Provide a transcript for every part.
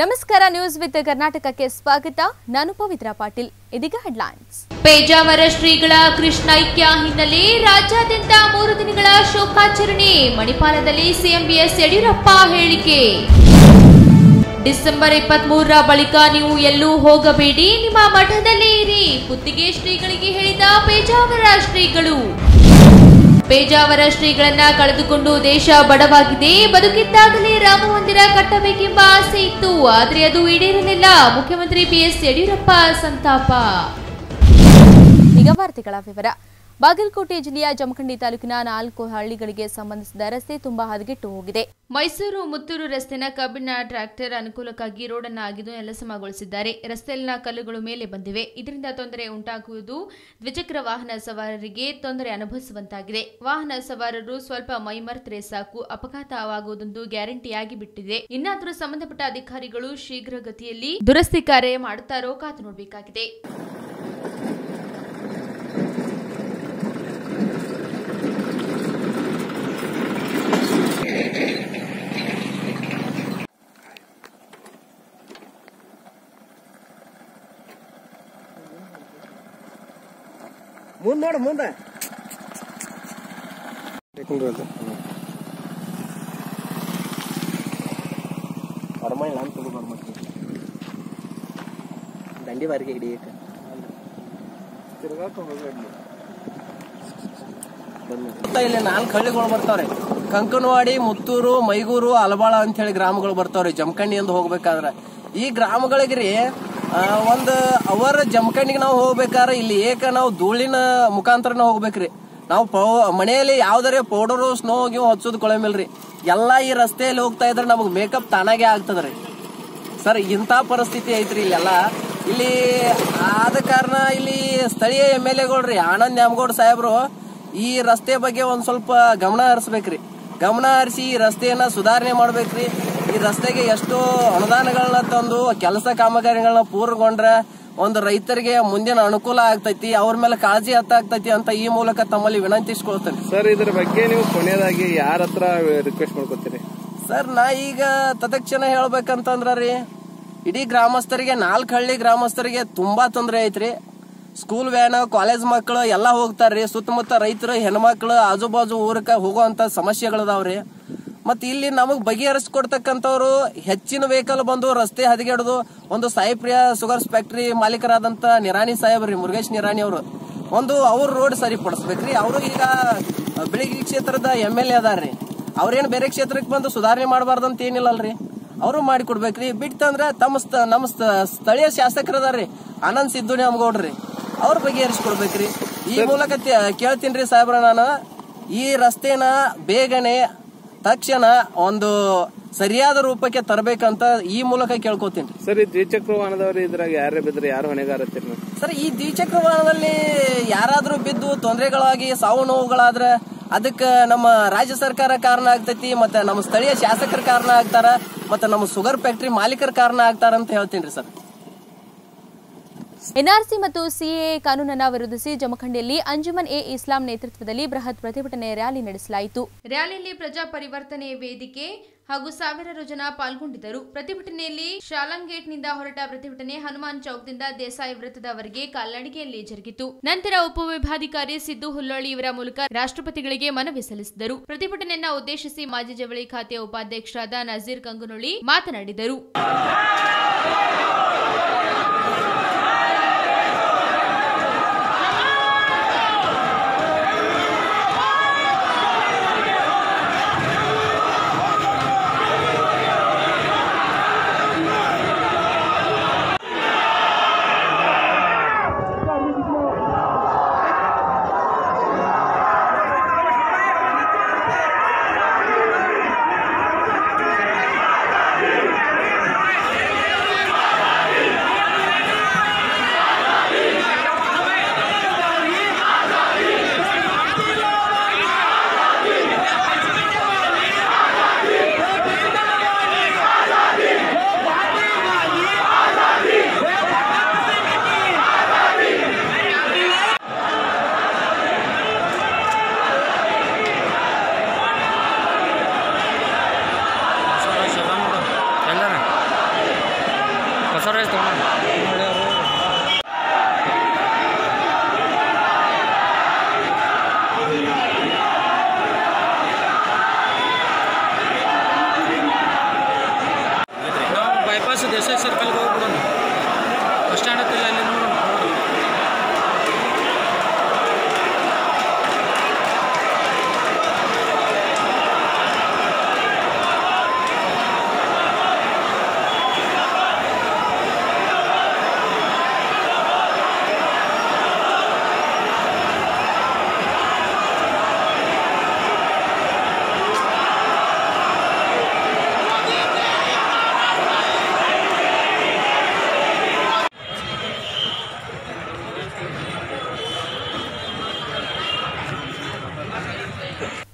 ನಮಸ್ಕಾರ news with ಕರ್ನಾಟಕಕ್ಕೆ ಸ್ವಾಗತ. ನಾನು ಪವಿತ್ರ ಪಾಟೀಲ್. ಇದೀಗ ಹೆಡ್ಲೈನ್ಸ್ ಪೇಜಾವರ ಶ್ರೀಗಳ ಕೃಷ್ಣೈಕ್ಯ ಹಿನ್ನೆಲೆ ರಾಜ್ಯಾದ್ಯಂತ ಮೂರು ದಿನಗಳ ಶೋಕಾಚರಣೆ. ಮಣಿಪಾಲದಲ್ಲಿ ಸಿಎಂ ಬಿಎಸ್ ಯಡಿಯೂರಪ್ಪ ಹೇಳಿಕೆ. ಡಿಸೆಂಬರ್ ಇಪ್ಪತ್ತ್ ಮೂರರ ಬಳಿಕ ನೀವು ಎಲ್ಲೂ ಹೋಗಬೇಡಿ, ನಿಮ್ಮ ಮಠದಲ್ಲೇ ಇರಿ. ಪುತ್ತಿಗೆ ಶ್ರೀಗಳಿಗೆ ಹೇಳಿದ ಪೇಜಾವರ ಶ್ರೀಗಳು. ಪೇಜಾವರ ಶ್ರೀಗಳನ್ನ ಕಳೆದುಕೊಂಡು ದೇಶ ಬಡವಾಗಿದೆ. ಬದುಕಿದ್ದಾಗಲೇ ರಾಮ ಮಂದಿರ ಕಟ್ಟಬೇಕೆಂಬ ಆಸೆ ಇತ್ತು. ಆದರೆ ಅದು ಈಡೇರಲಿಲ್ಲ. ಮುಖ್ಯಮಂತ್ರಿ ಬಿಎಸ್ ಯಡಿಯೂರಪ್ಪ ಸಂತಾಪ. ಈಗ ವಾರ್ತೆಗಳ ವಿವರ. ಬಾಗಲಕೋಟೆ ಜಿಲ್ಲೆಯ ಜಮಖಂಡಿ ತಾಲೂಕಿನ ನಾಲ್ಕು ಹಳ್ಳಿಗಳಿಗೆ ಸಂಬಂಧಿಸಿದ ರಸ್ತೆ ತುಂಬಾ ಹದಗೆಟ್ಟು ಹೋಗಿದೆ. ಮೈಸೂರು ಮುತ್ತೂರು ರಸ್ತೆನ ಕಬ್ಬಿಣ ಟ್ರ್ಯಾಕ್ಟರ್ ಅನುಕೂಲಕ್ಕಾಗಿ ರೋಡನ್ನು ಆಗಿದ್ದು ನೆಲಸಮಗೊಳಿಸಿದ್ದಾರೆ. ರಸ್ತೆಯಲ್ಲಿನ ಕಲ್ಲುಗಳು ಮೇಲೆ ಬಂದಿವೆ. ಇದರಿಂದ ತೊಂದರೆ ಉಂಟಾಗುವುದು. ದ್ವಿಚಕ್ರ ವಾಹನ ಸವಾರರಿಗೆ ತೊಂದರೆ ಅನುಭವಿಸುವಂತಾಗಿದೆ. ವಾಹನ ಸವಾರರು ಸ್ವಲ್ಪ ಮೈಮರ್ತರೆ ಸಾಕು. ಅಪಘಾತವಾಗುವುದೊಂದು ಗ್ಯಾರಂಟಿಯಾಗಿ ಬಿಟ್ಟಿದೆ. ಇನ್ನಾದರೂ ಸಂಬಂಧಪಟ್ಟ ಅಧಿಕಾರಿಗಳು ಶೀಘ್ರಗತಿಯಲ್ಲಿ ದುರಸ್ತಿ ಕಾರ್ಯ ಮಾಡುತ್ತಾರೋ ಕಾತು ನೋಡಬೇಕಾಗಿದೆ. ಮುಂದ್ ನೋಡು ಮುಂದೆ. ದಂಡಿ ಬಾರಿಗೆ ಹಿಡಿಯಕ್ಕೆ. ಇಲ್ಲಿ ನಾಲ್ಕು ಹಳ್ಳಿಗಳು ಬರ್ತಾವ್ರಿ. ಕಂಕನವಾಡಿ ಮುತ್ತೂರು ಮೈಗೂರು ಅಲಬಾಳ ಅಂತ ಹೇಳಿ ಗ್ರಾಮಗಳು ಬರ್ತಾವ್ರಿ. ಜಮಖಂಡಿ ಎಂದು ಹೋಗ್ಬೇಕಾದ್ರೆ. ಈ ಗ್ರಾಮಗಳಿಗೆ ರೀ ಆ, ಒಂದ್ ಅವರ್ ಜಮಖಂಡಿಗೆ ನಾವು ಹೋಗ್ಬೇಕಾದ್ರೆ ಇಲ್ಲಿ ಏಕ ನಾವು ಧೂಳಿನ ಮುಖಾಂತರ ಹೋಗ್ಬೇಕ್ರಿ. ನಾವು ಪೌ- ಮನೆಯಲ್ಲಿ ಯಾವ್ದಾರೆ ಪೌಡರು ಸ್ನೋ ಗಿವ್ ಹಚ್ಚೋದು ಕೊಳಮಿಲ್ರಿ. ಎಲ್ಲಾ ಈ ರಸ್ತೆಯಲ್ಲಿ ಹೋಗ್ತಾ ಇದ್ರೆ ನಮಗ್ ಮೇಕಪ್ ತಾನಾಗೆ ಆಗ್ತದ್ರಿ. ಸರ್, ಇಂಥ ಪರಿಸ್ಥಿತಿ ಐತ್ರಿ ಇಲ್ಲೆಲ್ಲ. ಇಲ್ಲಿ ಆದ ಕಾರಣ ಇಲ್ಲಿ ಸ್ಥಳೀಯ ಎಂ ಎಲ್ ಎಗಳ್ರಿ, ಆನಂದ್ ನ್ಯಾಮಗೌಡ ಸಾಹೇಬ್ರು ಈ ರಸ್ತೆ ಬಗ್ಗೆ ಒಂದ್ ಸ್ವಲ್ಪ ಗಮನ ಹರಿಸ್ಬೇಕ್ರಿ. ಗಮನ ಹರಿಸಿ ಈ ರಸ್ತೆಯನ್ನ ಸುಧಾರಣೆ ಮಾಡ್ಬೇಕ್ರಿ. ಈ ರಸ್ತೆಗೆ ಎಷ್ಟು ಅನುದಾನಗಳನ್ನ ತಂದು ಕೆಲಸ ಕಾಮಗಾರಿಗಳನ್ನ ಪೂರ್ಣಗೊಂಡ್ರೆ ಒಂದು ರೈತರಿಗೆ ಮುಂದಿನ ಅನುಕೂಲ ಆಗ್ತೈತಿ ಅವ್ರ ಮೇಲೆ ಕಾಳಜಿ ಹತ್ತಾಗ್ತೈತಿ ಅಂತ ಈ ಮೂಲಕ ತಮ್ಮಲ್ಲಿ ವಿನಂತಿಸ್ಕೊಳ್ತೇನೆ. ಸರ್ ಇದ್ರ ಬಗ್ಗೆ ನೀವು ಕೊನೆಯದಾಗಿ ಯಾರ ಹತ್ರ ರಿಕ್ವೆಸ್ಟ್ ಮಾಡ್ಕೊತೀರಿ? ಸರ್ ನಾ ಈಗ ತದಕ್ಷಣ ಹೇಳ್ಬೇಕಂತಂದ್ರ ರೀ ಇಡೀ ಗ್ರಾಮಸ್ಥರಿಗೆ ನಾಲ್ಕು ಹಳ್ಳಿ ಗ್ರಾಮಸ್ಥರಿಗೆ ತುಂಬಾ ತೊಂದರೆ ಐತ್ರಿ. ಸ್ಕೂಲ್ ವ್ಯಾನ್ ಕಾಲೇಜ್ ಮಕ್ಕಳು ಎಲ್ಲಾ ಹೋಗ್ತಾರ್ರಿ. ಸುತ್ತಮುತ್ತ ರೈತರು ಹೆಣ್ಮಕ್ಳು ಆಜು ಬಾಜು ಊರಕ್ಕ ಹೋಗುವಂತ ಸಮಸ್ಯೆಗಳದಾವ್ರಿ ಮತ್ ಇಲ್ಲಿ ನಮಗ್ ಬಗೆಹರಿಸ್ಕೊಡ್ತಕ್ಕಂಥವ್ರು ಹೆಚ್ಚಿನ ವೆಹಿಕಲ್ ಬಂದು ರಸ್ತೆ ಹದಗೆಡ್ದು ಒಂದು ಸಾಯಿಪ್ರಿಯ ಸುಗರ್ಸ್ ಫ್ಯಾಕ್ಟ್ರಿ ಮಾಲೀಕರಾದಂತ ನಿರಾಣಿ ಸಾಹೇಬ್ರಿ ಮುರುಗೇಶ್ ನಿರಾಣಿ ಅವರು. ಒಂದು ಅವ್ರ ರೋಡ್ ಸರಿಪಡಿಸ್ಬೇಕ್ರಿ. ಅವರು ಈಗ ಬೆಳಗಿ ಕ್ಷೇತ್ರದ ಎಂ ಎಲ್ ಎ ಅದಾರ್ರಿ. ಅವ್ರೇನು ಬೇರೆ ಕ್ಷೇತ್ರಕ್ಕೆ ಬಂದು ಸುಧಾರಣೆ ಮಾಡಬಾರ್ದಂತ ಏನಿಲ್ಲಲ್ರಿ. ಅವರು ಮಾಡಿಕೊಡ್ಬೇಕ್ರಿ. ಬಿಟ್ಟಂದ್ರೆ ತಮ್ಮ ನಮ್ಮ ಸ್ಥ- ಸ್ಥಳೀಯ ಶಾಸಕರದಾರ್ರಿ ಆನಂದ್ ಸಿದ್ದು ನ್ಯಾಮಗೌಡ್ರಿ. ಅವ್ರ ಬಗೆಹರಿಸ್ಕೊಡ್ಬೇಕ್ರಿ. ಈ ಮೂಲಕ ಕೇಳ್ತೀನಿ ರೀ ಸಾಹೇಬ್ರ ನಾನು. ಈ ರಸ್ತೆನ ಬೇಗನೆ ತಕ್ಷಣ ಒಂದು ಸರಿಯಾದ ರೂಪಕ್ಕೆ ತರಬೇಕಂತ ಈ ಮೂಲಕ ಕೇಳ್ಕೊತೀನಿ. ಸರ್ ಈ ದ್ವಿಚಕ್ರ ವಾಹನದವ್ರು ಇದ್ರಾಗ ಯಾರೇ ಬಿದ್ರೆ ಯಾರು ಹೊಣೆಗಾರತ್ತೀರಿ ಸರ್ ಈ ದ್ವಿಚಕ್ರ ವಾಹನದಲ್ಲಿ ಯಾರಾದ್ರೂ ಬಿದ್ದು ತೊಂದರೆಗಳಾಗಿ ಸಾವು ನೋವುಗಳಾದ್ರೆ ಅದಕ್ಕೆ ನಮ್ಮ ರಾಜ್ಯ ಸರ್ಕಾರ ಕಾರಣ ಆಗ್ತೈತಿ ಮತ್ತೆ ನಮ್ಮ ಸ್ಥಳೀಯ ಶಾಸಕರ ಕಾರಣ ಆಗ್ತಾರ ಮತ್ತೆ ನಮ್ಮ ಶುಗರ್ ಫ್ಯಾಕ್ಟ್ರಿ ಮಾಲೀಕರ ಕಾರಣ ಆಗ್ತಾರ ಅಂತ ಹೇಳ್ತೀನಿ ಸರ್. ಎನ್ಆರ್ಸಿ ಮತ್ತು ಸಿಎ ಕಾನೂನನ್ನ ವಿರೋಧಿಸಿ ಜಮಖಂಡಿಯಲ್ಲಿ ಅಂಜುಮನ್ ಎ ಇಸ್ಲಾಂ ನೇತೃತ್ವದಲ್ಲಿ ಬೃಹತ್ ಪ್ರತಿಭಟನೆ ರ್ಯಾಲಿ ನಡೆಸಲಾಯಿತು. ರ್ಯಾಲಿಯಲ್ಲಿ ಪ್ರಜಾ ಪರಿವರ್ತನೆ ವೇದಿಕೆ ಹಾಗೂ ಸಾವಿರಾರು ಜನ ಪಾಲ್ಗೊಂಡಿದ್ದರು. ಪ್ರತಿಭಟನೆಯಲ್ಲಿ ಶಾಲಂಗೇಟ್ನಿಂದ ಹೊರಟ ಪ್ರತಿಭಟನೆ ಹನುಮಾನ್ ಚೌಕ್ದಿಂದ ದೇಸಾಯಿ ವೃತ್ತದವರೆಗೆ ಕಾಲ್ನಡಿಗೆಯಲ್ಲಿ ಜರುಗಿತು. ನಂತರ ಉಪವಿಭಾಧಿಕಾರಿ ಸಿದ್ದು ಹುಲ್ಲೋಳಿ ಇವರ ಮೂಲಕ ರಾಷ್ಟ್ರಪತಿಗಳಿಗೆ ಮನವಿ ಸಲ್ಲಿಸಿದರು. ಪ್ರತಿಭಟನೆಯನ್ನ ಉದ್ದೇಶಿಸಿ ಮಾಜಿ ಜವಳಿ ಖಾತೆಯ ಉಪಾಧ್ಯಕ್ಷರಾದ ನಜೀರ್ ಕಂಗುನೊಳ್ಳಿ ಮಾತನಾಡಿದರು.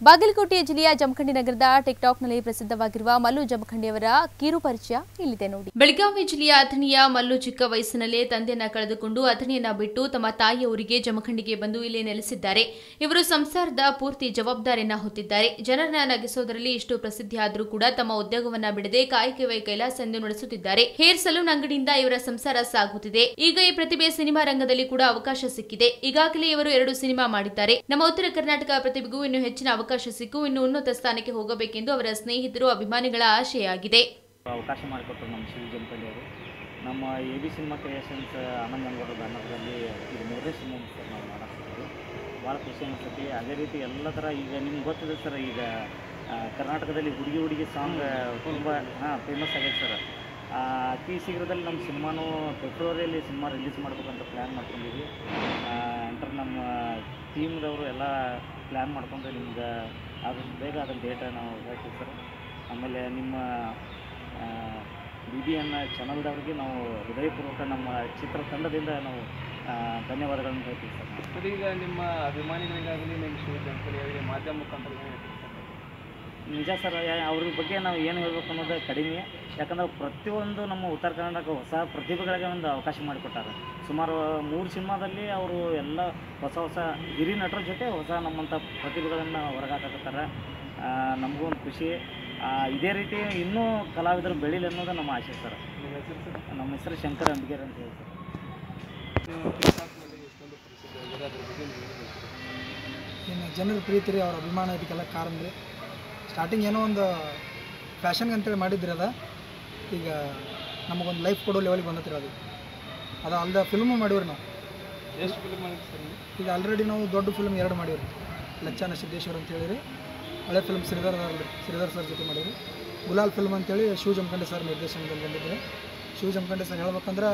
ಬಾಗಲಕೋಟೆ ಜಿಲ್ಲೆಯ ಜಮಖಂಡಿ ನಗರದ ಟಿಕ್ಟಾಕ್ನಲ್ಲಿ ಪ್ರಸಿದ್ಧವಾಗಿರುವ ಮಲ್ಲು ಜಮಖಂಡಿಯವರ ಕಿರು ಪರಿಚಯ ಇಲ್ಲಿದೆ ನೋಡಿ. ಬೆಳಗಾವಿ ಜಿಲ್ಲೆಯ ಅಥಣಿಯ ಮಲ್ಲು ಚಿಕ್ಕ ವಯಸ್ಸಿನಲ್ಲೇ ತಂದೆಯನ್ನ ಕಳೆದುಕೊಂಡು ಅಥಣಿಯನ್ನ ಬಿಟ್ಟು ತಮ್ಮ ತಾಯಿಯವರಿಗೆ ಜಮಖಂಡಿಗೆ ಬಂದು ಇಲ್ಲಿ ನೆಲೆಸಿದ್ದಾರೆ. ಇವರು ಸಂಸಾರದ ಪೂರ್ತಿ ಜವಾಬ್ದಾರಿಯನ್ನ ಹೊತ್ತಿದ್ದಾರೆ. ಜನರನ್ನ ನಗಿಸೋದರಲ್ಲಿ ಇಷ್ಟು ಪ್ರಸಿದ್ಧಿಯಾದರೂ ಕೂಡ ತಮ್ಮ ಉದ್ಯೋಗವನ್ನ ಬಿಡದೆ ಕಾಯಕವೇ ಕೈಲಾಸ ಎಂದು ನಡೆಸುತ್ತಿದ್ದಾರೆ. ಹೇರ್ ಸಲೂನ್ ಅಂಗಡಿಯಿಂದ ಇವರ ಸಂಸಾರ ಸಾಗುತ್ತಿದೆ. ಈಗ ಈ ಪ್ರತಿಭೆ ಸಿನಿಮಾ ರಂಗದಲ್ಲಿ ಕೂಡ ಅವಕಾಶ ಸಿಕ್ಕಿದೆ. ಈಗಾಗಲೇ ಇವರು ಎರಡು ಸಿನಿಮಾ ಮಾಡಿದ್ದಾರೆ. ನಮ್ಮ ಉತ್ತರ ಕರ್ನಾಟಕ ಪ್ರತಿಭೆಗೂ ಇನ್ನು ಹೆಚ್ಚಿನ ಅವಕಾಶ ಸಿಕ್ಕು ಇನ್ನು ಉನ್ನತ ಸ್ಥಾನಕ್ಕೆ ಹೋಗಬೇಕೆಂದು ಅವರ ಸ್ನೇಹಿತರು ಅಭಿಮಾನಿಗಳ ಆಶೆಯಾಗಿದೆ. ಅವಕಾಶ ಮಾಡಿಕೊಟ್ಟರು ನಮ್ಮ ಶಿವ ಜನಪಲ್ಲಿ ಅವರು. ನಮ್ಮ A B cinema creations Anand Gangoudar ಬ್ಯಾನರ್ದಲ್ಲಿ ಇದು ಮೂರನೇ ಸಿನಿಮಾ ಸರ್ ನಾವು ಮಾಡಿಸ್ತೀವಿ ಭಾಳ ಖುಷಿ ಅನಿಸ್ತೈತಿ. ಅದೇ ರೀತಿ ಎಲ್ಲ ಥರ ಈಗ ನಿಮ್ಗೆ ಗೊತ್ತಿದೆ ಸರ್ ಈಗ ಕರ್ನಾಟಕದಲ್ಲಿ ಹುಡುಗಿ ಹುಡುಗಿ ಸಾಂಗ್ ತುಂಬ ಹಾಂ ಫೇಮಸ್ ಆಗೈತೆ ಸರ್. ಅತಿ ಶೀಘ್ರದಲ್ಲಿ ನಮ್ಮ ಸಿನಿಮಾನು ಫೆಬ್ರವರಿಯಲ್ಲಿ ಸಿನಿಮಾ ರಿಲೀಸ್ ಮಾಡಬೇಕಂತ ಪ್ಲ್ಯಾನ್ ಮಾಡ್ಕೊಂಡಿದ್ವಿ. ನಂತರ ನಮ್ಮ ಟೀಮ್ದವರು ಎಲ್ಲ ಪ್ಲ್ಯಾನ್ ಮಾಡ್ಕೊಂಡು ನಿಮ್ಗೆ ಆದಷ್ಟು ಬೇಗ ಅದರ ಡೇಟ ನಾವು ಹೇಳ್ತೀವಿ ಸರ್ ಆಮೇಲೆ ನಿಮ್ಮ ಬಿ ಬಿ ಎನ್ ಚಾನಲ್ದವ್ರಿಗೆ ನಾವು ಹೃದಯಪೂರ್ವಕ ನಮ್ಮ ಚಿತ್ರತಂಡದಿಂದ ನಾವು ಧನ್ಯವಾದಗಳನ್ನು ಹೇಳ್ತೀವಿ ಸರ್. ಸರ್, ಈಗ ನಿಮ್ಮ ಅಭಿಮಾನಿಗಳಿಗಾಗಲಿ, ನಿಮ್ಮ ಶಿವ ಮಾಧ್ಯಮ ಮುಖಾಂತರ? ನಿಜ ಸರ್ ಯಾ- ಅವ್ರ ಬಗ್ಗೆ ನಾವು ಏನು ಹೇಳ್ಬೇಕು ಅನ್ನೋದು ಕಡಿಮೆ. ಯಾಕಂದ್ರೆ ಪ್ರತಿಯೊಂದು ನಮ್ಮ ಉತ್ತರ ಕರ್ನಾಟಕ ಹೊಸ ಪ್ರತಿಭೆಗಳಿಗೆ ಒಂದು ಅವಕಾಶ ಮಾಡಿಕೊಟ್ಟಾರೆ. ಸುಮಾರು ಮೂರು ಸಿನಿಮಾದಲ್ಲಿ ಅವರು ಎಲ್ಲ ಹೊಸ ಹೊಸ ಹಿರಿಯ ನಟರ ಜೊತೆ ಹೊಸ ನಮ್ಮಂಥ ಪ್ರತಿಭೆಗಳನ್ನು ಹೊರಗಾಕತ್ತಾರೆ ನಮಗೂ ಒಂದು ಖುಷಿ. ಇದೇ ರೀತಿ ಇನ್ನೂ ಕಲಾವಿದರು ಬೆಳೀಲಿ ಅನ್ನೋದು ನಮ್ಮ ಆಶೆ ಸರ್. ನಿಮ್ಮ ಹೆಸರು ಸರ್? ನಮ್ಮ ಹೆಸರು ಶಂಕರ್ ಅಂಬಿಗೇರ್ ಅಂತ ಹೇಳಿ ಸರ್. ಜನರ ಪ್ರೀತಿ ರೀ ಅವ್ರ ಅಭಿಮಾನ ಇದಕ್ಕೆಲ್ಲ ಕಾರಣ ರೀ ಸ್ಟಾರ್ಟಿಂಗ್ ಏನೋ ಒಂದು ಫ್ಯಾಷನ್ಗೆ ಅಂತೇಳಿ ಮಾಡಿದ್ರಿ ಅದ. ಈಗ ನಮಗೊಂದು ಲೈಫ್ ಕೊಡೋ ಲೆವೆಲ್ಗೆ ಬಂದತ್ರಿ ಅದು. ಅದು ಅಲ್ದ ಫಿಲ್ಮು ಮಾಡಿವ್ರಿ ನಾವು. ಎಷ್ಟು ಫಿಲ್ಮ್ ಮಾಡಿದ್ರಿ ಸರ್ ಈಗ ಆಲ್ರೆಡಿ ನಾವು ದೊಡ್ಡ ಫಿಲ್ಮ್ ಎರಡು ಮಾಡಿವ್ರಿ. ಲಚ್ಚಾನ ಸಿದ್ದೇಶ್ವರ್ ಅಂತ ಹೇಳಿರಿ. ಹಳೆ ಫಿಲ್ಮ್ ಶ್ರೀಧರ್ ಶ್ರೀಧರ್ ಸರ್ ಜೊತೆ ಮಾಡೀವಿ ಗುಲಾಲ್ ಫಿಲ್ಮ್ ಅಂತೇಳಿ ಶಿವ ಜಮಖಂಡೆ ಸರ್ ನಿರ್ದೇಶನದಲ್ಲಿ ಬಂದಿದ್ದೆ ಶಿವ ಜಮಖಂಡೆ ಸರ್ ಹೇಳ್ಬೇಕಂದ್ರೆ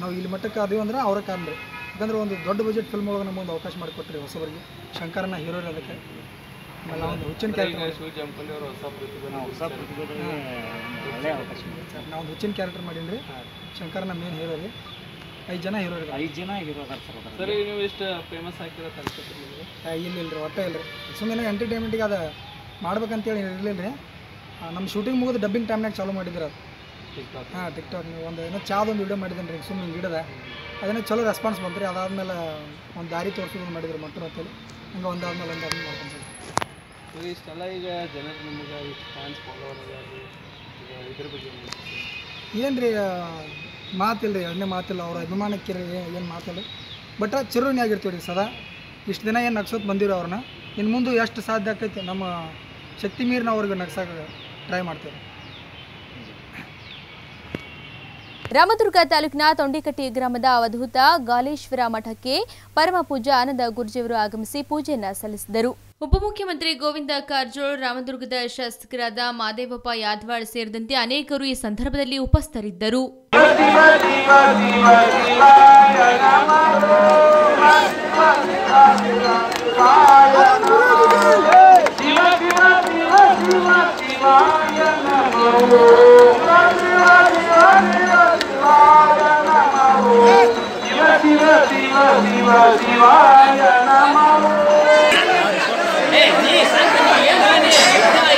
ನಾವು ಇಲ್ಲಿ ಮಟ್ಟಕ್ಕೆ ಅದೀವಿ ಅಂದ್ರೆ ಅವರ ಕಾರಣ ಯಾಕಂದ್ರೆ ಒಂದು ದೊಡ್ಡ ಬಜೆಟ್ ಫಿಲ್ಮ್ ಒಳಗೆ ನಮಗೊಂದು ಅವಕಾಶ ಮಾಡಿಕೊಟ್ರಿ ಹೊಸಬರಿಗೆ. ಶಂಕರನ ಹೀರೋ ಅದಕ್ಕೆ. ಆಮೇಲೆ ಒಂದು ಹುಚ್ಚಿನ ಕ್ಯಾರೆಕ್ಟರ್ ನಾವು ಹುಚ್ಚಿನ ಕ್ಯಾರೆಕ್ಟರ್ ಮಾಡೀನಿ ರೀ ಶಂಕರನ ಮೇನ್ ಹೀರೋ ರೀ ಐದು ಜನ ಹೀರೋ ಐದು ಜನ ಹೀರೋ ಸರ್ ಸರ್ ನೀವು ಎಷ್ಟು ಫೇಮಸ್ ಅನ್ಸುತ್ತೆ ನಿಮಗೆ? ಇಲ್ಲ ಇಲ್ಲ ರೀ ಒಟ್ಟೆ ಇಲ್ಲ ರೀ. ಸುಮ್ಮನೆ ಎಂಟರ್ಟೈನ್ಮೆಂಟಿಗೆ ಅದು ಮಾಡ್ಬೇಕಂತೇಳಿ ಇರಲಿಲ್ಲ ರೀ. ನಮ್ಮ ಶೂಟಿಂಗ್ ಮುಗಿದು ಡಬ್ಬಿಂಗ್ ಟೈಮ್ನಾಗ ಚಾಲೂ ಮಾಡಿದ್ರು ಅದು. ಟಿಕ್ಟಾಕ್ ಹಾಂ ಟಿಕ್ಟಾಕ್ ನೀವು ಒಂದು ಏನೋ ಚಾದೊಂದು ವಿಡಿಯೋ ಮಾಡಿದ್ದೀನಿ ರೀ ಸುಮ್ಮನೆ ಗಿಡದ ಅದನ್ನ ಅದನ್ನೇ ಚಲೋ ರೆಸ್ಪಾನ್ಸ್ ಬಂತು ರೀ ಅದಾದಮೇಲೆ ಒಂದು ದಾರಿ ತೋರಿಸೋದು ಮಾಡಿದ್ರು ಮಟ್ಟರು ಅಂತೇಳಿ ಹಂಗೆ ಒಂದಾದ್ಮೇಲೆ ಒಂದು ಅದನ್ನ ಮಾಡ್ಕೊಂಡು ಸರ್ ಇಷ್ಟೆಲ್ಲ ಈಗ ಜನರು ನಿಮಗೆ ಇಷ್ಟು ಫ್ಯಾನ್ಸ್ ಫಾಲೋವರ್ ಇದ್ರ ಬಗ್ಗೆ ಏನು ರೀ ಮಾತಿಲ್ಲ ರೀ ಎರಡನೇ ಮಾತಿಲ್ಲ ಅವ್ರ ಅಭಿಮಾನಕ್ಕೆ ಏನು ಮಾತಿಲ್ಲ. ಬಟ್ ಚಿರುಣಿ ಆಗಿರ್ತೀವಿ ರೀ ಸದಾ. ಇಷ್ಟು ದಿನ ಏನು ನಗ್ಸೋದು ಬಂದಿರೋ ಅವ್ರನ್ನ ಇನ್ನು ಮುಂದೆ ಎಷ್ಟು ಸಾಧ್ಯ ಆಕೈತಿ ನಮ್ಮ ಶಕ್ತಿ ಮೀರಿನ ಅವ್ರಿಗೆ ನಗ್ಸೋಕೆ ಟ್ರೈ ಮಾಡ್ತೀವಿ ರಾಮದುರ್ಗ ತಾಲೂಕಿನ ತೊಂಡಿಕಟ್ಟಿ ಗ್ರಾಮದ ಅವಧೂತ ಗಾಲೇಶ್ವರ ಮಠಕ್ಕೆ ಪರಮ ಪೂಜಾ ಆನಂದ ಗುರುಜಿಯವರು ಆಗಮಿಸಿ ಪೂಜೆಯನ್ನು ಸಲ್ಲಿಸಿದರು. ಉಪಮುಖ್ಯಮಂತ್ರಿ ಗೋವಿಂದ ಕಾರಜೋಳ್ ರಾಮದುರ್ಗದ ಶಾಸಕರಾದ ಮಾದೇವಪ್ಪ ಯಾದವಾಳ್ ಸೇರಿದಂತೆ ಅನೇಕರು ಈ ಸಂದರ್ಭದಲ್ಲಿ ಉಪಸ್ಥರಿದ್ದರು ಶಿವ ಶಿವ ಶಿವ ಶಿವಾಯ ನಮಃ नहीं संत नहीं ये गाने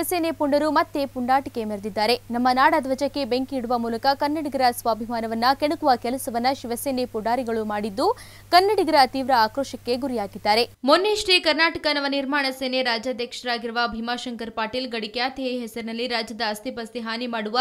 ಶಿವಸೇನೆ ಪುಂಡರು ಮತ್ತೆ ಪುಂಡಾಟಿಕೆ ಮೆರೆದಿದ್ದಾರೆ. ನಮ್ಮ ನಾಡ ಧ್ವಜಕ್ಕೆ ಬೆಂಕಿ ಇಡುವ ಮೂಲಕ ಕನ್ನಡಿಗರ ಸ್ವಾಭಿಮಾನವನ್ನ ಕೆಣಕುವ ಕೆಲಸವನ್ನ ಶಿವಸೇನೆ ಪುಡಾರಿಗಳು ಮಾಡಿದ್ದು, ಕನ್ನಡಿಗರ ತೀವ್ರ ಆಕ್ರೋಶಕ್ಕೆ ಗುರಿಯಾಗಿದ್ದಾರೆ. ಮೊನ್ನೆಯಷ್ಟೇ ಕರ್ನಾಟಕ ನವನಿರ್ಮಾಣ ಸೇನೆ ರಾಜ್ಯಾಧ್ಯಕ್ಷರಾಗಿರುವ ಭೀಮಾಶಂಕರ್ ಪಾಟೀಲ್ ಗಡಿಕ್ಯಾತೆಯ ಹೆಸರಿನಲ್ಲಿ ರಾಜ್ಯದ ಆಸ್ತಿಪಾಸ್ತಿ ಹಾನಿ ಮಾಡುವ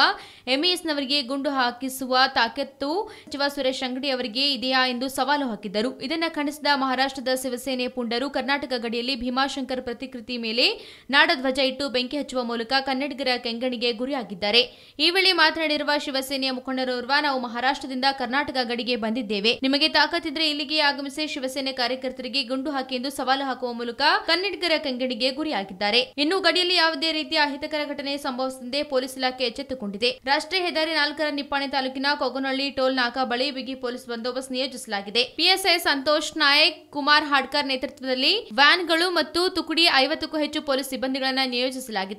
ಎಂಇಎಸ್ನವರಿಗೆ ಗುಂಡು ಹಾಕಿಸುವ ತಾಕತ್ತು ಸಚಿವ ಸುರೇಶ್ ಅಂಗಡಿ ಅವರಿಗೆ ಇದೆಯಾ ಎಂದು ಸವಾಲು ಹಾಕಿದ್ದರು. ಇದನ್ನ ಖಂಡಿಸಿದ ಮಹಾರಾಷ್ಟ್ರದ ಶಿವಸೇನೆ ಪುಂಡರು ಕರ್ನಾಟಕ ಗಡಿಯಲ್ಲಿ ಭೀಮಾಶಂಕರ್ ಪ್ರತಿಕೃತಿ ಮೇಲೆ ನಾಡಧ್ವಜ ಇಟ್ಟು ಬೆಂಕಿ ಹಚ್ಚುವ ಮೂಲಕ ಕನ್ನಡಿಗರ ಕೆಂಗಣಿಗೆ ಗುರಿಯಾಗಿದ್ದಾರೆ. ಈ ವೇಳೆ ಮಾತನಾಡಿರುವ ಶಿವಸೇನೆಯ ಮುಖಂಡರೋರ್ವ, ನಾವು ಮಹಾರಾಷ್ಟ್ರದಿಂದ ಕರ್ನಾಟಕ ಗಡಿಗೆ ಬಂದಿದ್ದೇವೆ. ನಿಮಗೆ ತಾಕತ್ತಿದ್ರೆ ಇಲ್ಲಿಗೆ ಆಗಮಿಸಿ ಶಿವಸೇನೆ ಕಾರ್ಯಕರ್ತರಿಗೆ ಗುಂಡು ಹಾಕಿ ಎಂದು ಸವಾಲು ಹಾಕುವ ಮೂಲಕ ಕನ್ನಡಿಗರ ಕೆಂಗಣಿಗೆ ಗುರಿಯಾಗಿದ್ದಾರೆ. ಇನ್ನು ಗಡಿಯಲ್ಲಿ ಯಾವುದೇ ರೀತಿಯ ಅಹಿತಕರ ಘಟನೆ ಸಂಭವಿಸದಂತೆ ಪೊಲೀಸ್ ಇಲಾಖೆ ಎಚ್ಚೆತ್ತುಕೊಂಡಿದೆ. ರಾಷ್ಟ್ರೀಯ ಹೆದ್ದಾರಿ ನಾಲ್ಕರ ನಿಪ್ಪಾಣಿ ತಾಲೂಕಿನ ಕೊಗನಹಳ್ಳಿ ಟೋಲ್ ನಾಕಾ ಬಳಿ ಬಿಗಿ ಪೊಲೀಸ್ ಬಂದೋಬಸ್ತ್ ನಿಯೋಜಿಸಲಾಗಿದೆ. ಪಿಎಸ್ಐ ಸಂತೋಷ್ ನಾಯಕ್, ಕುಮಾರ್ ಹಾಡ್ಕರ್ ನೇತೃತ್ವದಲ್ಲಿ ವ್ಯಾನ್ಗಳು ಮತ್ತು ತುಕುಡಿ ಐವತ್ತಕ್ಕೂ ಹೆಚ್ಚು ಪೊಲೀಸ್ ಸಿಬ್ಬಂದಿಗಳನ್ನು ನಿಯೋಜಿಸಲಾಗಿದೆ.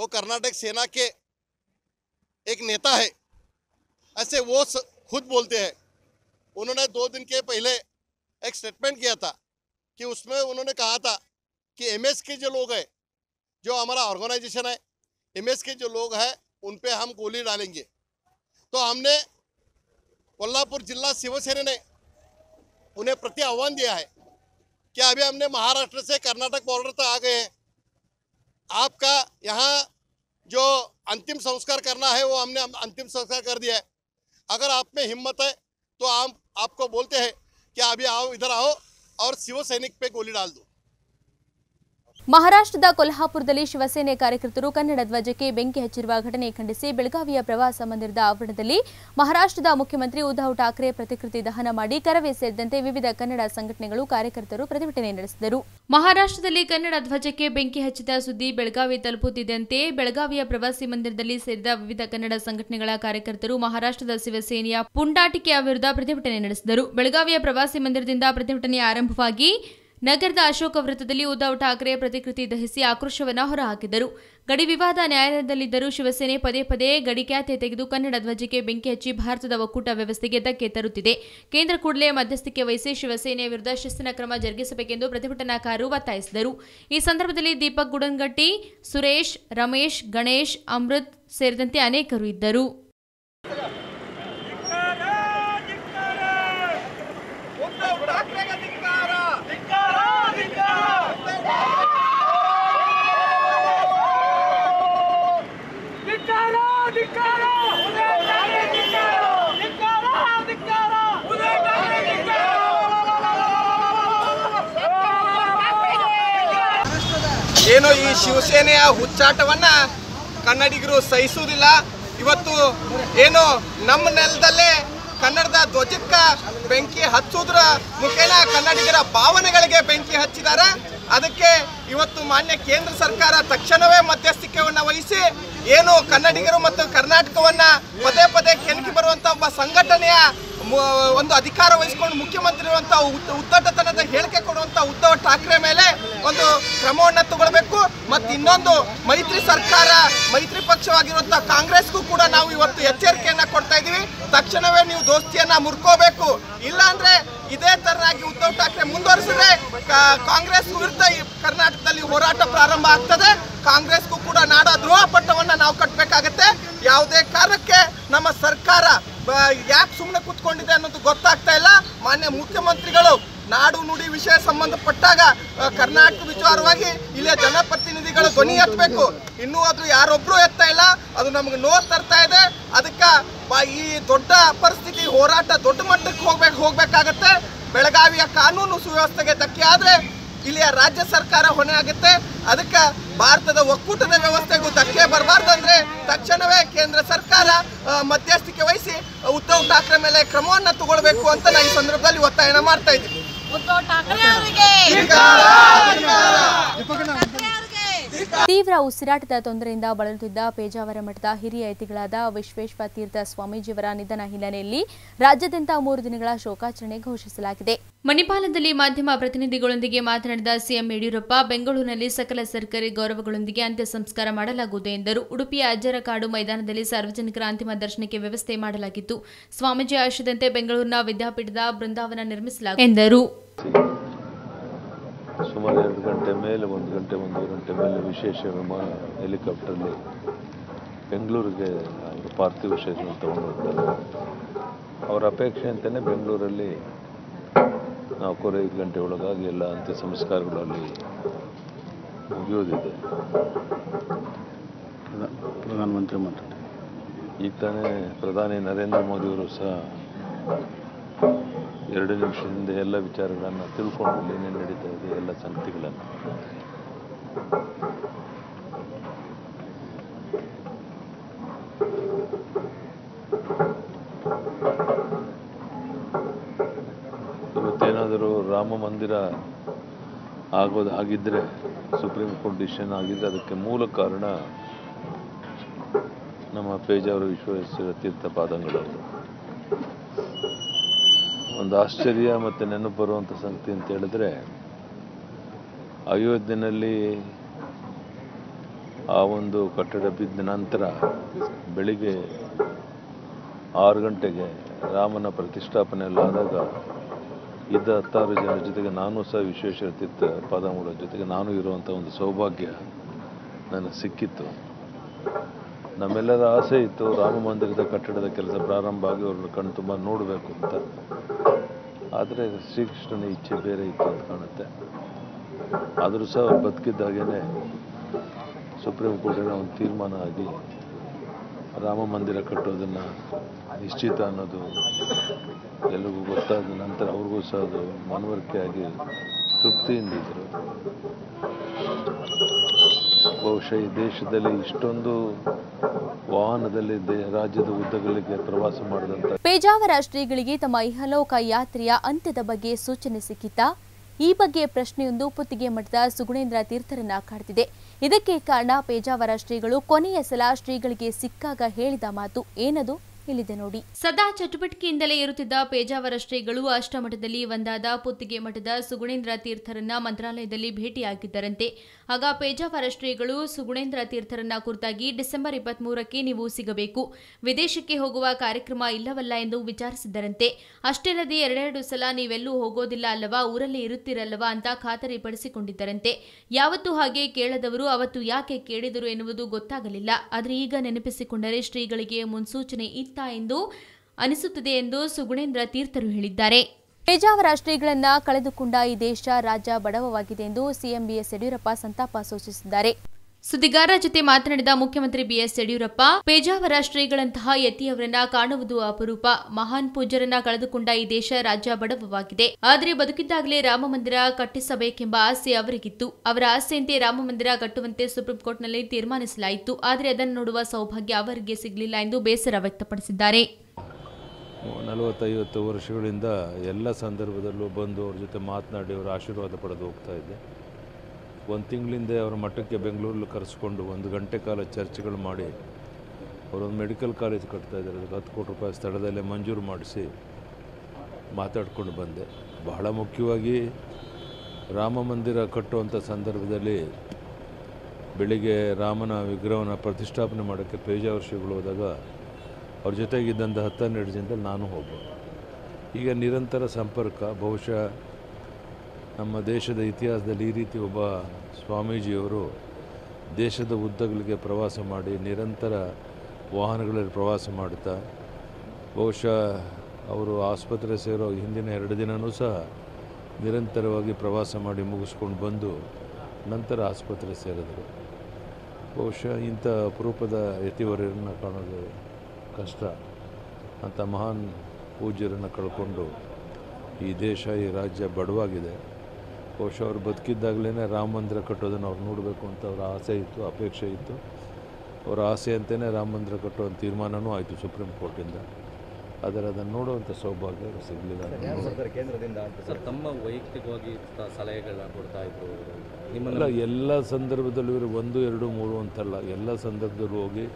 वो कर्नाटक सेना के एक नेता है, ऐसे वो खुद बोलते हैं। उन्होंने दो दिन के पहले एक स्टेटमेंट किया था कि उसमें उन्होंने कहा था कि एमएस के जो लोग हैं, जो हमारा ऑर्गेनाइजेशन है एमएस के जो लोग हैं, उन पे हम गोली डालेंगे। तो हमने कोल्हापुर जिला शिवसेना ने उन्हें प्रति आह्वान दिया है कि अभी हमने महाराष्ट्र से कर्नाटक बॉर्डर तक आ गए हैं। आपका यहाँ जो अंतिम संस्कार करना है, वो हमने अंतिम संस्कार कर दिया है। अगर आप में हिम्मत है तो आप, आपको बोलते हैं कि अभी आओ, इधर आओ और शिव सैनिक पे गोली डाल दो। ಮಹಾರಾಷ್ಟ್ರದ ಕೊಲ್ಹಾಪುರದಲ್ಲಿ ಶಿವಸೇನೆ ಕಾರ್ಯಕರ್ತರು ಕನ್ನಡ ಧ್ವಜಕ್ಕೆ ಬೆಂಕಿ ಹಚ್ಚಿರುವ ಘಟನೆ ಖಂಡಿಸಿ ಬೆಳಗಾವಿಯ ಪ್ರವಾಸ ಮಂದಿರದ ಆವರಣದಲ್ಲಿ ಮಹಾರಾಷ್ಟ್ರದ ಮುಖ್ಯಮಂತ್ರಿ ಉದ್ಧವ್ ಠಾಕ್ರೆ ಪ್ರತಿಕೃತಿ ದಹನ ಮಾಡಿ ಕರವೇ ಸೇರಿದಂತೆ ವಿವಿಧ ಕನ್ನಡ ಸಂಘಟನೆಗಳು ಕಾರ್ಯಕರ್ತರು ಪ್ರತಿಭಟನೆ ನಡೆಸಿದರು. ಮಹಾರಾಷ್ಟ್ರದಲ್ಲಿ ಕನ್ನಡ ಧ್ವಜಕ್ಕೆ ಬೆಂಕಿ ಹಚ್ಚಿದ ಸುದ್ದಿ ಬೆಳಗಾವಿ ತಲುಪುತ್ತಿದ್ದಂತೆ ಬೆಳಗಾವಿಯ ಪ್ರವಾಸಿ ಮಂದಿರದಲ್ಲಿ ಸೇರಿದ ವಿವಿಧ ಕನ್ನಡ ಸಂಘಟನೆಗಳ ಕಾರ್ಯಕರ್ತರು ಮಹಾರಾಷ್ಟ್ರದ ಶಿವಸೇನೆಯ ಪುಂಡಾಟಿಕೆಯ ವಿರುದ್ಧ ಪ್ರತಿಭಟನೆ ನಡೆಸಿದರು. ಬೆಳಗಾವಿಯ ಪ್ರವಾಸಿ ಮಂದಿರದಿಂದ ಪ್ರತಿಭಟನೆ ಆರಂಭವಾಗಿ ನಗರದ ಅಶೋಕ ವೃತ್ತದಲ್ಲಿ ಉದ್ಧವ್ ಠಾಕ್ರೆ ಪ್ರತಿಕೃತಿ ದಹಿಸಿ ಆಕ್ರೋಶವನ್ನು ಹೊರಹಾಕಿದರು. ಗಡಿ ವಿವಾದ ನ್ಯಾಯಾಲಯದಲ್ಲಿದ್ದರೂ ಶಿವಸೇನೆ ಪದೇ ಪದೇ ಗಡಿ ಖ್ಯಾತೆ ತೆಗೆದು ಕನ್ನಡ ಧ್ವಜಕ್ಕೆ ಬೆಂಕಿ ಹಚ್ಚಿ ಭಾರತದ ಒಕ್ಕೂಟ ವ್ಯವಸ್ಥೆಗೆ ಧಕ್ಕೆ ತರುತ್ತಿದೆ. ಕೇಂದ್ರ ಕೂಡಲೇ ಮಧ್ಯಸ್ಥಿಕೆ ವಹಿಸಿ ಶಿವಸೇನೆಯ ವಿರುದ್ಧ ಶಿಸ್ತಿನ ಕ್ರಮ ಜರುಗಿಸಬೇಕೆಂದು ಪ್ರತಿಭಟನಾಕಾರರು ಒತ್ತಾಯಿಸಿದರು. ಈ ಸಂದರ್ಭದಲ್ಲಿ ದೀಪಕ್ ಗುಡನ್ಗಟ್ಟಿ, ಸುರೇಶ್, ರಮೇಶ್, ಗಣೇಶ್, ಅಮೃತ್ ಸೇರಿದಂತೆ ಅನೇಕರು ಇದ್ದರು. ಏನು ಈ ಶಿವಸೇನೆಯ ಹುಚ್ಚಾಟವನ್ನ ಕನ್ನಡಿಗರು ಸಹಿಸುವುದಿಲ್ಲ. ಇವತ್ತು ಏನು ನಮ್ಮ ನೆಲದಲ್ಲೇ ಕನ್ನಡದ ಧ್ವಜಕ್ಕ ಬೆಂಕಿ ಹಚ್ಚುವುದರ ಮುಖೇನ ಕನ್ನಡಿಗರ ಭಾವನೆಗಳಿಗೆ ಬೆಂಕಿ ಹಚ್ಚಿದ್ದಾರೆ. ಅದಕ್ಕೆ ಇವತ್ತು ಮಾನ್ಯ ಕೇಂದ್ರ ಸರ್ಕಾರ ತಕ್ಷಣವೇ ಮಧ್ಯಸ್ಥಿಕೆಯನ್ನು ವಹಿಸಿ ಏನು ಕನ್ನಡಿಗರು ಮತ್ತು ಕರ್ನಾಟಕವನ್ನ ಪದೇ ಪದೇ ಕೆಣಕಿ ಬರುವಂತ ಒಬ್ಬ ಸಂಘಟನೆಯ ಒಂದು ಅಧಿಕಾರ ವಹಿಸಿಕೊಂಡು ಮುಖ್ಯಮಂತ್ರಿ ಇರುವಂತಹ ಉದ್ದ- ಉದ್ದಟತನದ ಹೇಳಿಕೆ ಕೊಡುವಂತ ಉದ್ಧವ್ ಠಾಕ್ರೆ ಮೇಲೆ ಒಂದು ಕ್ರಮವನ್ನು ತಗೊಳ್ಬೇಕು. ಮತ್ತು ಇನ್ನೊಂದು ಮೈತ್ರಿ ಸರ್ಕಾರ, ಮೈತ್ರಿ ಪಕ್ಷವಾಗಿರುವಂತ ಕಾಂಗ್ರೆಸ್ಗೂ ಕೂಡ ನಾವು ಇವತ್ತು ಎಚ್ಚರಿಕೆಯನ್ನ ಕೊಡ್ತಾ ಇದೀವಿ. ತಕ್ಷಣವೇ ನೀವು ದೋಸ್ತಿಯನ್ನ ಮುರ್ಕೋಬೇಕು. ಇಲ್ಲ ಅಂದ್ರೆ ಇದೇ ತರನಾಗಿ ಉದ್ಧವ್ ಠಾಕ್ರೆ ಮುಂದುವರಿಸಿದ್ರೆ ಕಾಂಗ್ರೆಸ್ ವಿರುದ್ಧ ಕರ್ನಾಟಕದಲ್ಲಿ ಹೋರಾಟ ಪ್ರಾರಂಭ ಆಗ್ತದೆ. ಕಾಂಗ್ರೆಸ್ಗೂ ಕೂಡ ನಾಡ ದ್ರೋಹ ಪಟ್ಟವನ್ನ ನಾವು ಕಟ್ಟಬೇಕಾಗತ್ತೆ ಯಾವುದೇ ಕಾರಣಕ್ಕೆ ನಮ್ಮ ಸರ್ಕಾರ ಯಾಕೆ ಸುಮ್ಮನೆ ಕೂತ್ಕೊಂಡಿದೆ ಅನ್ನೋದು ಗೊತ್ತಾಗ್ತಾ ಇಲ್ಲ. ಮಾನ್ಯ ಮುಖ್ಯಮಂತ್ರಿಗಳು ನಾಡು ನುಡಿ ವಿಷಯ ಸಂಬಂಧಪಟ್ಟಾಗ ಕರ್ನಾಟಕ ವಿಚಾರವಾಗಿ ಇಲ್ಲಿಯ ಜನಪ್ರತಿನಿಧಿಗಳು ಧ್ವನಿ ಎತ್ತಬೇಕು. ಇನ್ನೂ ಅದು ಯಾರೊಬ್ರು ಎತ್ತಾ ಇಲ್ಲ, ಅದು ನಮ್ಗೆ ನೋವು ತರ್ತಾ ಇದೆ. ಅದಕ್ಕೆ ಈ ದೊಡ್ಡ ಪರಿಸ್ಥಿತಿ, ಹೋರಾಟ ದೊಡ್ಡ ಮಟ್ಟಕ್ಕೆ ಹೋಗ್ಬೇಕು, ಹೋಗ್ಬೇಕಾಗತ್ತೆ. ಬೆಳಗಾವಿಯ ಕಾನೂನು ಸುವ್ಯವಸ್ಥೆಗೆ ಧಕ್ಕೆ ಆದ್ರೆ ಇಲ್ಲಿಯ ರಾಜ್ಯ ಸರ್ಕಾರ ಹೊಣೆ ಆಗುತ್ತೆ. ಅದಕ್ಕೆ ಭಾರತದ ಒಕ್ಕೂಟದ ವ್ಯವಸ್ಥೆಗೂ ಧಕ್ಕೆ ಬರಬಾರ್ದು ಅಂದ್ರೆ ತಕ್ಷಣವೇ ಕೇಂದ್ರ ಸರ್ಕಾರ ಮಧ್ಯಸ್ಥಿಕೆ ವಹಿಸಿ ಉದ್ಧವ್ ಠಾಕ್ರೆ ಮೇಲೆ ಕ್ರಮವನ್ನು ತಗೊಳ್ಬೇಕು ಅಂತ ನಾನು ಈ ಸಂದರ್ಭದಲ್ಲಿ ಒತ್ತಾಯನ ಮಾಡ್ತಾ ಇದ್ದೀನಿ. ಉದ್ಧವ್ ಠಾಕ್ರೆ ಅವರಿಗೆ ತೀವ್ರ ಉಸಿರಾಟದ ತೊಂದರೆಯಿಂದ ಬಳಲುತ್ತಿದ್ದ ಪೇಜಾವರ ಮಠದ ಹಿರಿಯ ಯತಿಗಳಾದ ವಿಶ್ವೇಶ್ವರ ತೀರ್ಥ ಸ್ವಾಮೀಜಿಯವರ ನಿಧನ ಹಿನ್ನೆಲೆಯಲ್ಲಿ ರಾಜ್ಯಾದ್ಯಂತ ಮೂರು ದಿನಗಳ ಶೋಕಾಚರಣೆ ಘೋಷಿಸಲಾಗಿದೆ. ಮಣಿಪಾಲದಲ್ಲಿ ಮಾಧ್ಯಮ ಪ್ರತಿನಿಧಿಗಳೊಂದಿಗೆ ಮಾತನಾಡಿದ ಸಿಎಂ ಯಡಿಯೂರಪ್ಪ ಬೆಂಗಳೂರಿನಲ್ಲಿ ಸಕಲ ಸರ್ಕಾರಿ ಗೌರವಗಳೊಂದಿಗೆ ಅಂತ್ಯ ಸಂಸ್ಕಾರ ಮಾಡಲಾಗುವುದು ಎಂದರು. ಉಡುಪಿಯ ಅಜ್ಜರಕಾಡು ಮೈದಾನದಲ್ಲಿ ಸಾರ್ವಜನಿಕರ ಅಂತಿಮ ದರ್ಶನಕ್ಕೆ ವ್ಯವಸ್ಥೆ ಮಾಡಲಾಗಿತ್ತು. ಸ್ವಾಮೀಜಿ ಆಶಯದಂತೆ ಬೆಂಗಳೂರಿನ ವಿದ್ಯಾಪೀಠದ ಬೃಂದಾವನ ನಿರ್ಮಿಸಲಾಗಿದೆ ಎಂದರು. ಸುಮಾರು ಎರಡು ಗಂಟೆ ಮೇಲೆ ಒಂದು ಗಂಟೆ ಒಂದು ಗಂಟೆ ಮೇಲೆ ವಿಶೇಷ ವಿಮಾನ ಹೆಲಿಕಾಪ್ಟರ್ಲಿ ಬೆಂಗಳೂರಿಗೆ ಅವರು ಪಾರ್ಥಿವ ಶರೀರ ತಗೊಂಡು ಹೋಗ್ತಾರೆ. ಅವರ ಅಪೇಕ್ಷೆ ಅಂತಲೇ ಬೆಂಗಳೂರಲ್ಲಿ ನಾಲ್ಕೂವರೆ ಐದು ಗಂಟೆ ಒಳಗಾಗಿ ಎಲ್ಲ ಅಂತ್ಯ ಸಂಸ್ಕಾರಗಳು ಅಲ್ಲಿ ಮುಗಿಯೋದಿದೆ. ಪ್ರಧಾನಮಂತ್ರಿ ಮಾತಾಡಿ ಈಗ ತಾನೇ ಪ್ರಧಾನಿ ನರೇಂದ್ರ ಮೋದಿಯವರು ಸಹ ಎರಡು ನಿಮಿಷ ಹಿಂದೆ ಎಲ್ಲ ವಿಚಾರಗಳನ್ನು ತಿಳ್ಕೊಂಡು ಏನೇನು ನಡೀತಾ ಇದೆ, ಎಲ್ಲ ಸಂಗತಿಗಳನ್ನು. ಇವತ್ತೇನಾದರೂ ರಾಮ ಮಂದಿರ ಆಗೋದು ಆಗಿದ್ದರೆ ಸುಪ್ರೀಂ ಕೋರ್ಟ್ ಡಿಸಿಷನ್ ಆಗಿದ್ದರೆ ಅದಕ್ಕೆ ಮೂಲ ಕಾರಣ ನಮ್ಮ ಪೇಜಾವರ ವಿಶ್ವೇಶ್ವರ ತೀರ್ಥ ಪಾದಂಗಳವರು ಒಂದು ಆಶ್ಚರ್ಯ ಮತ್ತು ನೆನಪು ಬರುವಂಥ ಸಂಗತಿ ಅಂತ ಹೇಳಿದ್ರೆ ಅಯೋಧ್ಯೆಯಲ್ಲಿ ಆ ಒಂದು ಕಟ್ಟಡ ಬಿದ್ದ ನಂತರ ಬೆಳಿಗ್ಗೆ ಆರು ಗಂಟೆಗೆ ರಾಮನ ಪ್ರತಿಷ್ಠಾಪನೆ ಎಲ್ಲ ಆದಾಗ ಇದ್ದ ಹತ್ತಾರು ಜನರ ಜೊತೆಗೆ ನಾನು ಸಹ ವಿಶ್ವೇಶ್ವರ ತೀರ್ಥ ಪಾದಮೂಲ ಜೊತೆಗೆ ನಾನು ಇರುವಂಥ ಒಂದು ಸೌಭಾಗ್ಯ ನನಗೆ ಸಿಕ್ಕಿತ್ತು. ನಮ್ಮೆಲ್ಲರ ಆಸೆ ಇತ್ತು ರಾಮ ಮಂದಿರದ ಕಟ್ಟಡದ ಕೆಲಸ ಪ್ರಾರಂಭ ಆಗಿ ಅವ್ರನ್ನ ಕಣ್ಣು ತುಂಬ ನೋಡಬೇಕು ಅಂತ. ಆದರೆ ಶ್ರೀಕೃಷ್ಣನ ಇಚ್ಛೆ ಬೇರೆ ಇತ್ತು ಅಂತ ಕಾಣುತ್ತೆ. ಆದರೂ ಸಹ ಅವ್ರು ಬದುಕಿದ್ದಾಗೇನೆ ಸುಪ್ರೀಂ ಕೋರ್ಟಿನ ಒಂದು ತೀರ್ಮಾನ ಆಗಿ ರಾಮ ಮಂದಿರ ಕಟ್ಟೋದನ್ನು ನಿಶ್ಚಿತ ಅನ್ನೋದು ಎಲ್ರಿಗೂ ಗೊತ್ತಾದ ನಂತರ ಅವ್ರಿಗೂ ಸಹ ಅದು ಮನವರಿಕೆ ಆಗಿ ತೃಪ್ತಿಯಿಂದಿದ್ದರು ಬಹುಶಃ ಈ ದೇಶದಲ್ಲಿ ಇಷ್ಟೊಂದು ವಾಹನದಲ್ಲಿ ರಾಜ್ಯದ ಉದ್ದಗಳಿಗೆ ಪ್ರವಾಸ ಮಾಡಿದಂತ ಪೇಜಾವರ ಶ್ರೀಗಳಿಗೆ ತಮ್ಮ ಇಹಲೋಕ ಯಾತ್ರೆಯ ಅಂತ್ಯದ ಬಗ್ಗೆ ಸೂಚನೆ ಸಿಕ್ಕಿತ, ಈ ಬಗ್ಗೆ ಪ್ರಶ್ನೆಯೊಂದು ಪುತ್ತಿಗೆ ಮಠದ ಸುಗುಣೇಂದ್ರ ತೀರ್ಥರನ್ನ ಕಾಡ್ತಿದೆ. ಇದಕ್ಕೆ ಕಾರಣ ಪೇಜಾವರ ಶ್ರೀಗಳು ಕೊನೆಯ ಸಲ ಶ್ರೀಗಳಿಗೆ ಸಿಕ್ಕಾಗ ಹೇಳಿದ ಮಾತು ಏನದು? ಇಲ್ಲಿದೆ ನೋಡಿ. ಸದಾ ಚಟುವಟಿಕೆಯಿಂದಲೇ ಇರುತ್ತಿದ್ದ ಪೇಜಾವರ ಶ್ರೀಗಳು ಅಷ್ಟಮಠದಲ್ಲಿ ಒಂದಾದ ಪುತ್ತಿಗೆ ಮಠದ ಸುಗುಣೇಂದ್ರ ತೀರ್ಥರನ್ನ ಮಂತ್ರಾಲಯದಲ್ಲಿ ಭೇಟಿಯಾಗಿದ್ದರಂತೆ. ಆಗ ಪೇಜಾವರ ಶ್ರೀಗಳು ಸುಗುಣೇಂದ್ರ ತೀರ್ಥರನ್ನ ಕುರಿತಾಗಿ ಡಿಸೆಂಬರ್ ಇಪ್ಪತ್ಮೂರಕ್ಕೆ ನೀವು ಸಿಗಬೇಕು. ವಿದೇಶಕ್ಕೆ ಹೋಗುವ ಕಾರ್ಯಕ್ರಮ ಇಲ್ಲವಲ್ಲ ಎಂದು ವಿಚಾರಿಸಿದ್ದರಂತೆ. ಅಷ್ಟೇಲ್ಲದೆ ಎರಡೆರಡು ಸಲ ನೀವೆಲ್ಲೂ ಹೋಗೋದಿಲ್ಲ ಅಲ್ಲವಾ, ಊರಲ್ಲಿ ಇರುತ್ತಿರಲ್ಲವಾ ಅಂತ ಖಾತರಿಪಡಿಸಿಕೊಂಡಿದ್ದರಂತೆ. ಯಾವತ್ತೂ ಹಾಗೆ ಕೇಳದವರು ಅವತ್ತು ಯಾಕೆ ಕೇಳಿದರು ಎನ್ನುವುದು ಗೊತ್ತಾಗಲಿಲ್ಲ. ಆದರೆ ಈಗ ನೆನಪಿಸಿಕೊಂಡರೆ ಶ್ರೀಗಳಿಗೆ ಮುನ್ಸೂಚನೆ ಇತ್ತ ಎಂದು ಅನಿಸುತ್ತದೆ ಎಂದು ಸುಗುಣೇಂದ್ರ ತೀರ್ಥರು ಹೇಳಿದ್ದಾರೆ. ಪೇಜಾವರ ಶ್ರೀಗಳನ್ನ ಕಳೆದುಕೊಂಡ ಈ ದೇಶ ರಾಜ್ಯ ಬಡವವಾಗಿದೆ ಎಂದು ಸಿಎಂ ಬಿಎಸ್ ಯಡಿಯೂರಪ್ಪ ಸಂತಾಪ ಸೂಚಿಸಿದ್ದಾರೆ. ಸುದ್ದಿಗಾರರ ಜೊತೆ ಮಾತನಾಡಿದ ಮುಖ್ಯಮಂತ್ರಿ ಬಿಎಸ್ ಯಡಿಯೂರಪ್ಪ, ಪೇಜಾವರ ಶ್ರೀಗಳಂತಹ ಯತಿಯವರನ್ನ ಕಾಣುವುದು ಅಪರೂಪ. ಮಹಾನ್ ಪೂಜ್ಯರನ್ನ ಕಳೆದುಕೊಂಡ ಈ ದೇಶ ರಾಜ್ಯ ಬಡವವಾಗಿದೆ. ಆದರೆ ಬದುಕಿದ್ದಾಗಲೇ ರಾಮ ಮಂದಿರ ಕಟ್ಟಿಸಬೇಕೆಂಬ ಆಸೆ ಅವರಿಗಿತ್ತು. ಅವರ ಆಸೆಯಂತೆ ರಾಮಮಂದಿರ ಕಟ್ಟುವಂತೆ ಸುಪ್ರೀಂ ಕೋರ್ಟ್ನಲ್ಲಿ ತೀರ್ಮಾನಿಸಲಾಯಿತು. ಆದರೆ ಅದನ್ನು ನೋಡುವ ಸೌಭಾಗ್ಯ ಅವರಿಗೆ ಸಿಗಲಿಲ್ಲ ಎಂದು ಬೇಸರ ವ್ಯಕ್ತಪಡಿಸಿದ್ದಾರೆ. ವರ್ಷಗಳಿಂದ ಎಲ್ಲ ಸಂದರ್ಭದಲ್ಲೂ ಬಂದು ಅವ್ರ ಜೊತೆ ಮಾತನಾಡಿ ಅವರ ಆಶೀರ್ವಾದ ಪಡೆದು ಹೋಗ್ತಾ ಇದ್ದೆ. ಒಂದು ತಿಂಗಳಿಂದ ಅವರ ಮಠಕ್ಕೆ ಬೆಂಗಳೂರಲ್ಲಿ ಕರೆಸ್ಕೊಂಡು ಒಂದು ಗಂಟೆ ಕಾಲ ಚರ್ಚೆಗಳು ಮಾಡಿ, ಅವರೊಂದು ಮೆಡಿಕಲ್ ಕಾಲೇಜ್ ಕಟ್ತಾ ಇದ್ದಾರೆ. ಅದಕ್ಕೆ ಹತ್ತು ಕೋಟಿ ರೂಪಾಯಿ ಸ್ಥಳದಲ್ಲೇ ಮಂಜೂರು ಮಾಡಿಸಿ ಮಾತಾಡ್ಕೊಂಡು ಬಂದೆ. ಬಹಳ ಮುಖ್ಯವಾಗಿ ರಾಮ ಮಂದಿರ ಕಟ್ಟುವಂಥ ಸಂದರ್ಭದಲ್ಲಿ ಬೆಳಿಗ್ಗೆ ರಾಮನ ವಿಗ್ರಹವನ್ನು ಪ್ರತಿಷ್ಠಾಪನೆ ಮಾಡೋಕ್ಕೆ ಪೇಜಾವರ್ಷಿಗಳು ಹೋದಾಗ ಅವ್ರ ಜೊತೆಗಿದ್ದಂಥ ಹತ್ತೆರಡು ಜನದಲ್ಲಿ ನಾನು ಹೋಗ್ಬೋದು ಈಗ ನಿರಂತರ ಸಂಪರ್ಕ, ಬಹುಶಃ ನಮ್ಮ ದೇಶದ ಇತಿಹಾಸದಲ್ಲಿ ಈ ರೀತಿ ಒಬ್ಬ ಸ್ವಾಮೀಜಿಯವರು ದೇಶದ ಉದ್ದಗಳಿಗೆ ಪ್ರವಾಸ ಮಾಡಿ ನಿರಂತರ ವಾಹನಗಳಲ್ಲಿ ಪ್ರವಾಸ ಮಾಡುತ್ತಾ, ಬಹುಶಃ ಅವರು ಆಸ್ಪತ್ರೆ ಸೇರೋ ಹಿಂದಿನ ಎರಡು ದಿನವೂ ಸಹ ನಿರಂತರವಾಗಿ ಪ್ರವಾಸ ಮಾಡಿ ಮುಗಿಸ್ಕೊಂಡು ಬಂದು ನಂತರ ಆಸ್ಪತ್ರೆ ಸೇರಿದರು. ಬಹುಶಃ ಇಂಥ ಅಪರೂಪದ ಯತಿವರ್ಯರನ್ನು ಕಾಣೋದು ಕಷ್ಟ. ಅಂಥ ಮಹಾನ್ ಪೂಜ್ಯರನ್ನು ಕಳ್ಕೊಂಡು ಈ ದೇಶ, ಈ ರಾಜ್ಯ ಬಡವಾಗಿದೆ. ಬಹುಶಃ ಅವ್ರು ಬದುಕಿದ್ದಾಗಲೇ ರಾಮ ಮಂದಿರ ಕಟ್ಟೋದನ್ನು ಅವ್ರು ನೋಡಬೇಕು ಅಂತ ಅವರ ಆಸೆ ಇತ್ತು ಅಪೇಕ್ಷೆ ಇತ್ತು. ಅವರ ಆಸೆ ಅಂತಲೇ ರಾಮ ಮಂದಿರ ಕಟ್ಟುವಂಥ ತೀರ್ಮಾನವೂ ಆಯಿತು ಸುಪ್ರೀಂ ಕೋರ್ಟಿಂದ. ಆದರೆ ಅದನ್ನು ನೋಡುವಂಥ ಸೌಭಾಗ್ಯ ಸಿಗಲಿಲ್ಲ. ಕೇಂದ್ರದಿಂದ ಸರ್? ತಮ್ಮ ವೈಯಕ್ತಿಕವಾಗಿ ಸಲಹೆಗಳನ್ನ ಕೊಡ್ತಾ ಇದ್ರು. ನಿಮ್ಮಲ್ಲ ಎಲ್ಲ ಸಂದರ್ಭದಲ್ಲೂ ಇವರು ಒಂದು ಎರಡು ಮೂರು ಅಂತಲ್ಲ ಎಲ್ಲ ಸಂದರ್ಭದಲ್ಲೂ ಹೋಗಿ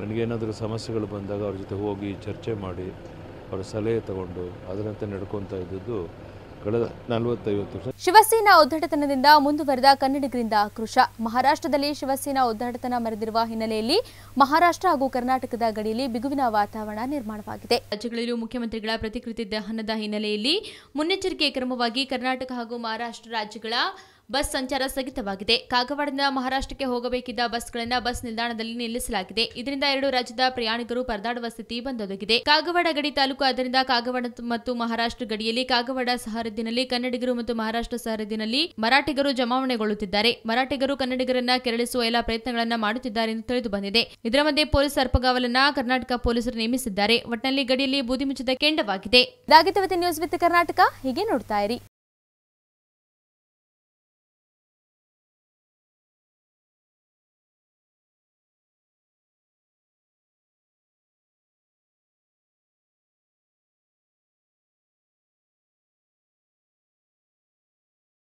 ನನಗೇನಾದರೂ ಸಮಸ್ಯೆಗಳು ಬಂದಾಗ ಅವ್ರ ಜೊತೆ ಹೋಗಿ ಚರ್ಚೆ ಮಾಡಿ ಅವರ ಸಲಹೆ ತಗೊಂಡು ಅದರಂತೆ ನಡ್ಕೊತಾ ಇದ್ದದ್ದು ಕಳೆದ ನಲವತ್ತೈವತ್ತು ವರ್ಷ. ಶಿವಸೇನಾ ಉದ್ಧಟತನದಿಂದ ಮುಂದುವರೆದ ಕನ್ನಡಿಗರಿಂದ ಆಕ್ರೋಶ. ಮಹಾರಾಷ್ಟ್ರದಲ್ಲಿ ಶಿವಸೇನಾ ಉದ್ಧಟತನ ಮರೆದಿರುವ ಹಿನ್ನೆಲೆಯಲ್ಲಿ ಮಹಾರಾಷ್ಟ್ರ ಹಾಗೂ ಕರ್ನಾಟಕದ ಗಡಿಯಲ್ಲಿ ಬಿಗುವಿನ ವಾತಾವರಣ ನಿರ್ಮಾಣವಾಗಿದೆ. ರಾಜ್ಯಗಳಲ್ಲೂ ಮುಖ್ಯಮಂತ್ರಿಗಳ ಪ್ರತಿಕೃತಿ ದಹನದ ಹಿನ್ನೆಲೆಯಲ್ಲಿ ಮುನ್ನೆಚ್ಚರಿಕೆ ಕ್ರಮವಾಗಿ ಕರ್ನಾಟಕ ಹಾಗೂ ಮಹಾರಾಷ್ಟ್ರ ರಾಜ್ಯಗಳ ಬಸ್ ಸಂಚಾರ ಸ್ಥಗಿತವಾಗಿದೆ. ಕಾಗವಾಡದಿಂದ ಮಹಾರಾಷ್ಟ್ರಕ್ಕೆ ಹೋಗಬೇಕಿದ್ದ ಬಸ್ಗಳನ್ನು ಬಸ್ ನಿಲ್ದಾಣದಲ್ಲಿ ನಿಲ್ಲಿಸಲಾಗಿದೆ. ಇದರಿಂದ ಎರಡು ರಾಜ್ಯದ ಪ್ರಯಾಣಿಕರು ಪರದಾಡುವ ಸ್ಥಿತಿ ಬಂದೊದಗಿದೆ. ಕಾಗವಾಡ ಗಡಿ ತಾಲೂಕು ಆದ್ದರಿಂದ ಕಾಗವಾಡ ಮತ್ತು ಮಹಾರಾಷ್ಟ್ರ ಗಡಿಯಲ್ಲಿ ಕಾಗವಾಡ ಸಹರದ್ದಿನಲ್ಲಿ, ಕನ್ನಡಿಗರು ಮತ್ತು ಮಹಾರಾಷ್ಟ್ರ ಸಹರದ್ದಿನಲ್ಲಿ ಮರಾಠಿಗರು ಜಮಾವಣೆಗೊಳ್ಳುತ್ತಿದ್ದಾರೆ. ಮರಾಠಿಗರು ಕನ್ನಡಿಗರನ್ನ ಕೆರಳಿಸುವ ಎಲ್ಲ ಪ್ರಯತ್ನಗಳನ್ನ ಮಾಡುತ್ತಿದ್ದಾರೆ ಎಂದು ತಿಳಿದು ಬಂದಿದೆ. ಇದರ ಮಧ್ಯೆ ಪೊಲೀಸ್ ಸರ್ಪಗಾವಲನ್ನ ಕರ್ನಾಟಕ ಪೊಲೀಸರು ನೇಮಿಸಿದ್ದಾರೆ. ಒಟ್ಟಿನಲ್ಲಿ ಗಡಿಯಲ್ಲಿ ಬೂದಿ ಮುಚ್ಚಿದ ಕೆಂಡವಾಗಿದೆ. ರಾಗಿತವತಿ ನ್ಯೂಸ್ ವಿತ್ ಕರ್ನಾಟಕ. ಹೀಗೆ ನೋಡ್ತಾ ಇರಿ.